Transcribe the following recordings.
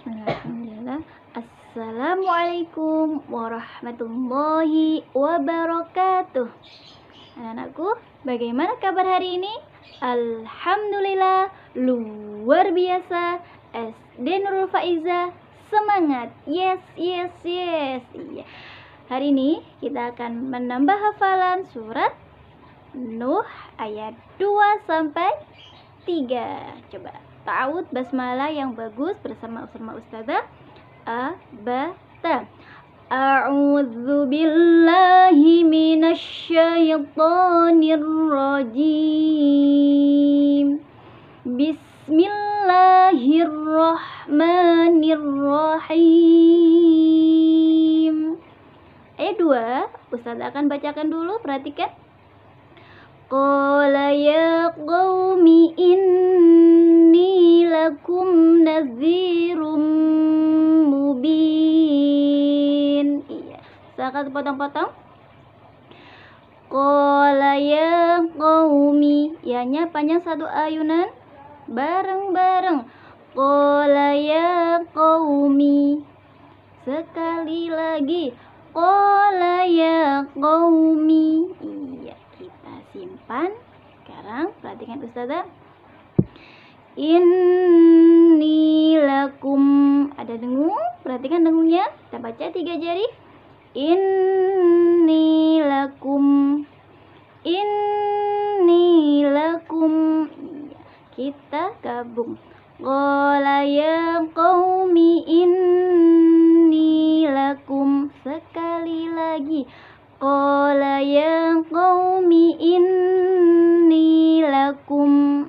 Bismillahirrahmanirrahim. Assalamualaikum warahmatullahi wabarakatuh. Anak-anakku, bagaimana kabar hari ini? Alhamdulillah, luar biasa. SD Nurul Faiza, semangat. Yes, yes, yes. Iya. Hari ini kita akan menambah hafalan surat Nuh ayat 2 sampai 3. Coba ta'awud basmalah yang bagus bersama bersama ustazah Abata. A'udzu billahi minasyaitonir rajim. Bismillahirrahmanirrahim. Ayat 2, Ustaz akan bacakan dulu, perhatikan. Qala ya qaumi inni lakum nadhirum mubin. Iya, silakan potong-potong. Qala ya qaumi. Ya-nya panjang satu ayunan. Bareng-bareng. Qala ya qaumi. Sekali lagi. Qala ya qaumi. Iya simpan. Sekarang perhatikan ustazah. Inni lakum ada dengung, perhatikan dengungnya. Kita baca tiga jari. Inni lakum. Inni lakum. Iya, kita gabung. Qala ya qaumi inni lakum. Sekali lagi. Qala ya qaumi inni lakum.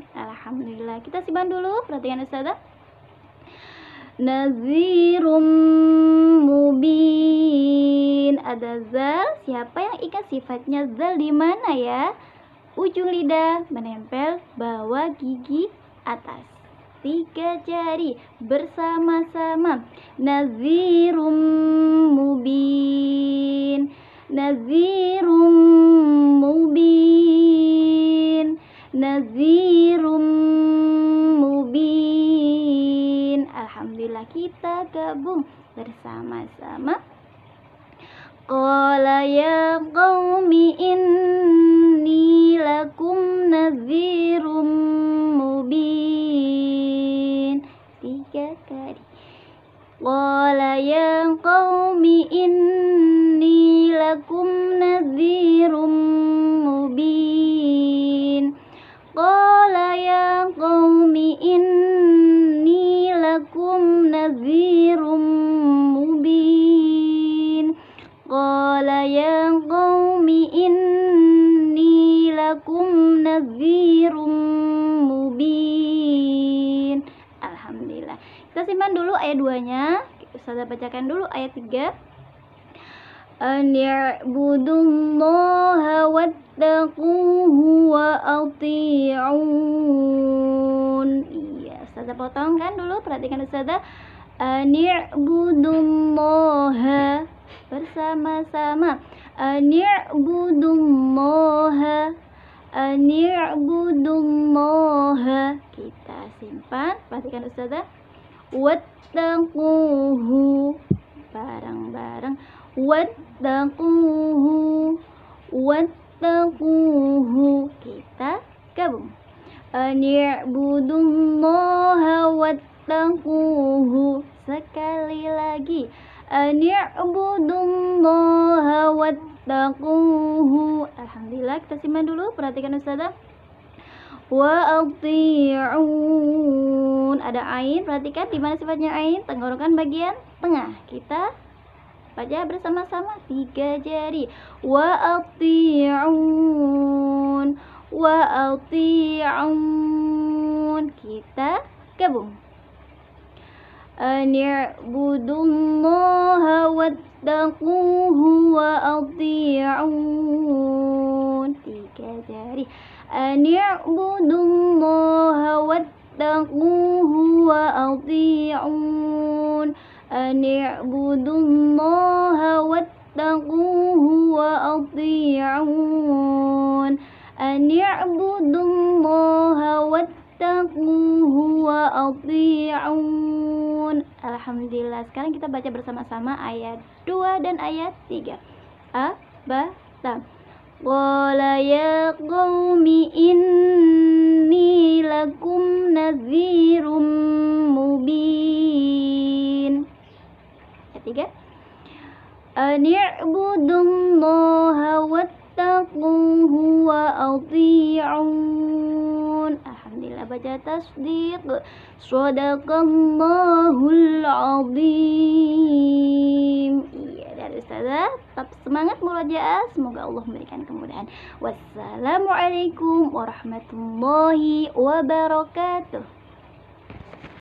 Alhamdulillah. Kita simpan dulu, perhatikan Ustazah. Nazirum mubin. Ada zal. Siapa yang ikat sifatnya zal di mana ya? Ujung lidah menempel bawah gigi atas. Tiga jari bersama-sama. Nazirum mubin. Nazirum Alhamdulillah kita gabung bersama-sama. Qala ya qawmi inni lakum nazirum mubin. Tiga kali. Qala ya qawmi inni lakum nadhirum Ya qawmi inni lakum nadhirum mubin. Alhamdulillah. Kita simpan dulu ayat 2 nya Ustazah bacakan dulu ayat 3 An ya'budullaha wattaquhu wa ati'un. Iya, Ustazah potong kan dulu. Perhatikan Ustazah. An ya'budullaha Bersama-sama. An ya'budullaha An ya'budullaha Kita simpan. Perhatikan Ustazah. Wattaquhu. Bareng-bareng wattaquhu. Wattaquhu. Kita gabung. An ya'budullaha wattaquhu. Sekali lagi an ya'budullaha wattaquhu alhamdulillah kita simpan dulu. Perhatikan ustazah. wa ati'un ada ain perhatikan. Di mana sifatnya ain? Tenggorokan bagian tengah. Kita baca bersama-sama. Tiga jari. wa ati'un wa ati'un kita gabung أن اعبدوا الله واتقوه وأطيعون. أن اعبدوا الله واتقوه وأطيعون. أن اعبدوا الله واتقوه وأطيعون Alhamdulillah. Sekarang kita baca bersama-sama ayat 2 dan ayat 3. A, ba, ta. Qala ya qaumi inni lakum nadhirum mubin. Ayat 3. Ani'budullaha wattaquhu wa ati'un. Alhamdulillah baca tasdiq. Sadaqallahul azim. Iya dari Ustazah tetap semangat murojaah. Semoga Allah memberikan kemudahan. Wassalamualaikum warahmatullahi wabarakatuh.